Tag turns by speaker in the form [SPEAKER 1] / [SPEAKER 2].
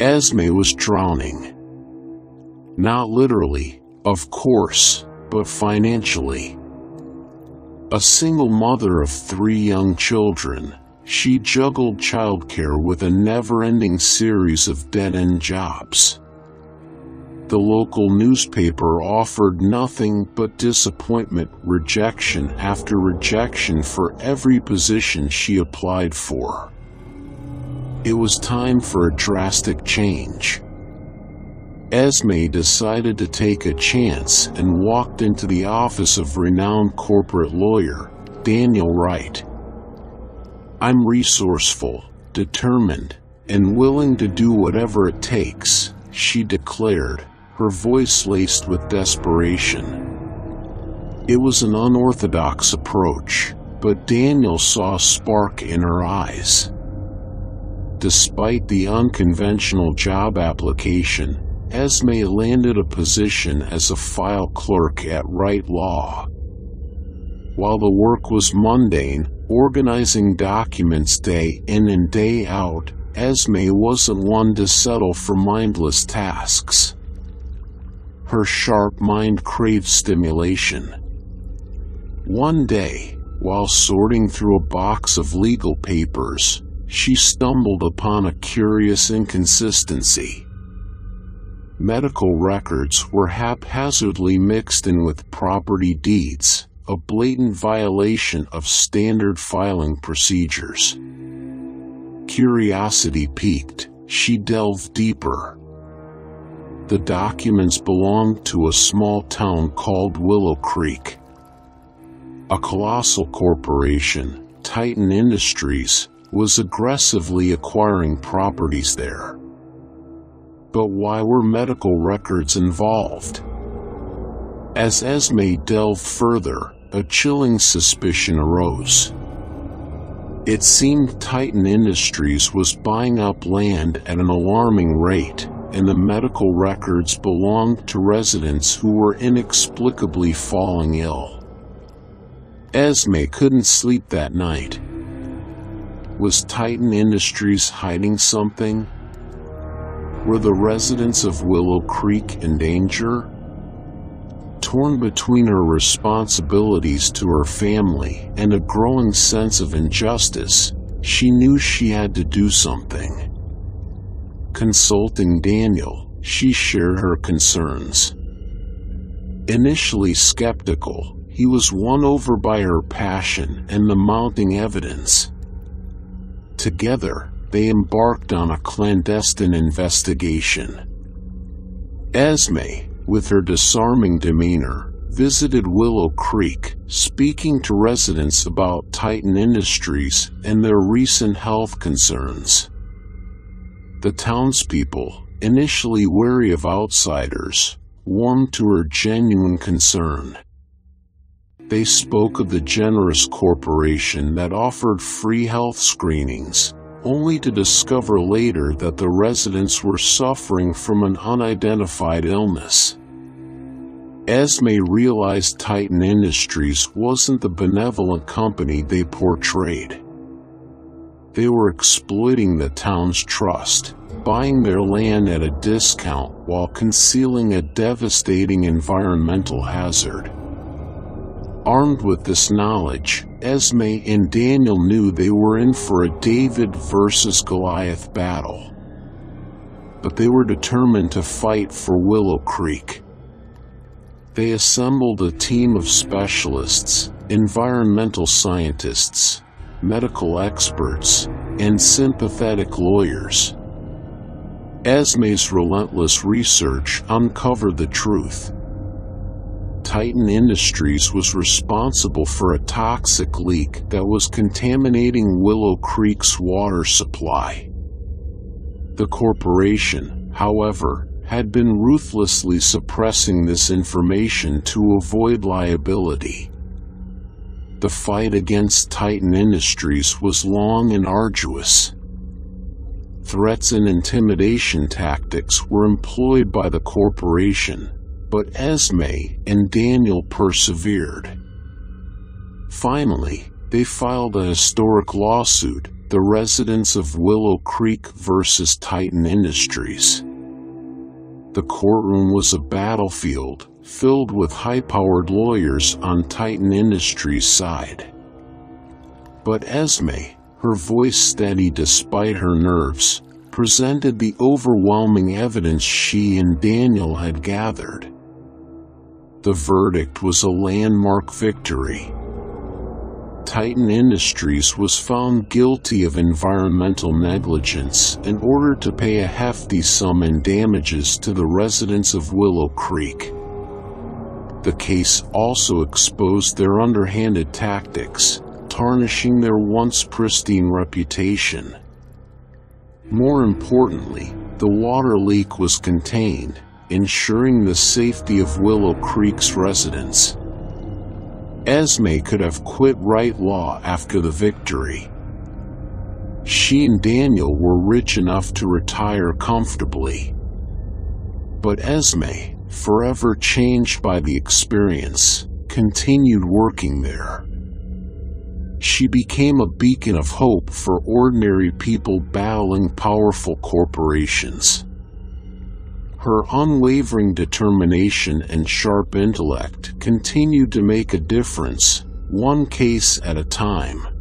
[SPEAKER 1] Esme was drowning. Not literally, of course, but financially. A single mother of three young children, she juggled childcare with a never-ending series of dead-end jobs. The local newspaper offered nothing but disappointment, rejection after rejection for every position she applied for. It was time for a drastic change. Esme decided to take a chance and walked into the office of renowned corporate lawyer, Daniel Wright. I'm resourceful, determined, and willing to do whatever it takes, she declared, her voice laced with desperation. It was an unorthodox approach, but Daniel saw a spark in her eyes. Despite the unconventional job application, Esme landed a position as a file clerk at Wright Law. While the work was mundane, organizing documents day in and day out, Esme wasn't one to settle for mindless tasks. Her sharp mind craved stimulation. One day, while sorting through a box of legal papers, she stumbled upon a curious inconsistency. Medical records were haphazardly mixed in with property deeds, a blatant violation of standard filing procedures. Curiosity piqued, she delved deeper. The documents belonged to a small town called Willow Creek. A colossal corporation, Titan Industries, was aggressively acquiring properties there. But why were medical records involved? As Esme delved further, a chilling suspicion arose. It seemed Titan Industries was buying up land at an alarming rate, and the medical records belonged to residents who were inexplicably falling ill. Esme couldn't sleep that night. Was Titan Industries hiding something? Were the residents of Willow Creek in danger? Torn between her responsibilities to her family and a growing sense of injustice, she knew she had to do something. Consulting Daniel, she shared her concerns. Initially skeptical, he was won over by her passion and the mounting evidence. Together, they embarked on a clandestine investigation. Esme, with her disarming demeanor, visited Willow Creek, speaking to residents about Titan Industries and their recent health concerns. The townspeople, initially wary of outsiders, warmed to her genuine concern. They spoke of the generous corporation that offered free health screenings, only to discover later that the residents were suffering from an unidentified illness. Esme realized Titan Industries wasn't the benevolent company they portrayed. They were exploiting the town's trust, buying their land at a discount while concealing a devastating environmental hazard. Armed with this knowledge, Esme and Daniel knew they were in for a David versus Goliath battle. But they were determined to fight for Willow Creek. They assembled a team of specialists, environmental scientists, medical experts, and sympathetic lawyers. Esme's relentless research uncovered the truth. Titan Industries was responsible for a toxic leak that was contaminating Willow Creek's water supply. The corporation, however, had been ruthlessly suppressing this information to avoid liability. The fight against Titan Industries was long and arduous. Threats and intimidation tactics were employed by the corporation, but Esme and Daniel persevered. Finally, they filed a historic lawsuit the residents of Willow Creek versus Titan Industries. The courtroom was a battlefield, filled with high-powered lawyers on Titan Industries' side. But Esme, her voice steady despite her nerves, presented the overwhelming evidence she and Daniel had gathered. The verdict was a landmark victory. Titan Industries was found guilty of environmental negligence in order to pay a hefty sum in damages to the residents of Willow Creek. The case also exposed their underhanded tactics, tarnishing their once pristine reputation. More importantly, the water leak was contained, ensuring the safety of Willow Creek's residents. Esme could have quit Wright Law after the victory. She and Daniel were rich enough to retire comfortably. But Esme, forever changed by the experience, continued working there. She became a beacon of hope for ordinary people battling powerful corporations. Her unwavering determination and sharp intellect continued to make a difference, one case at a time.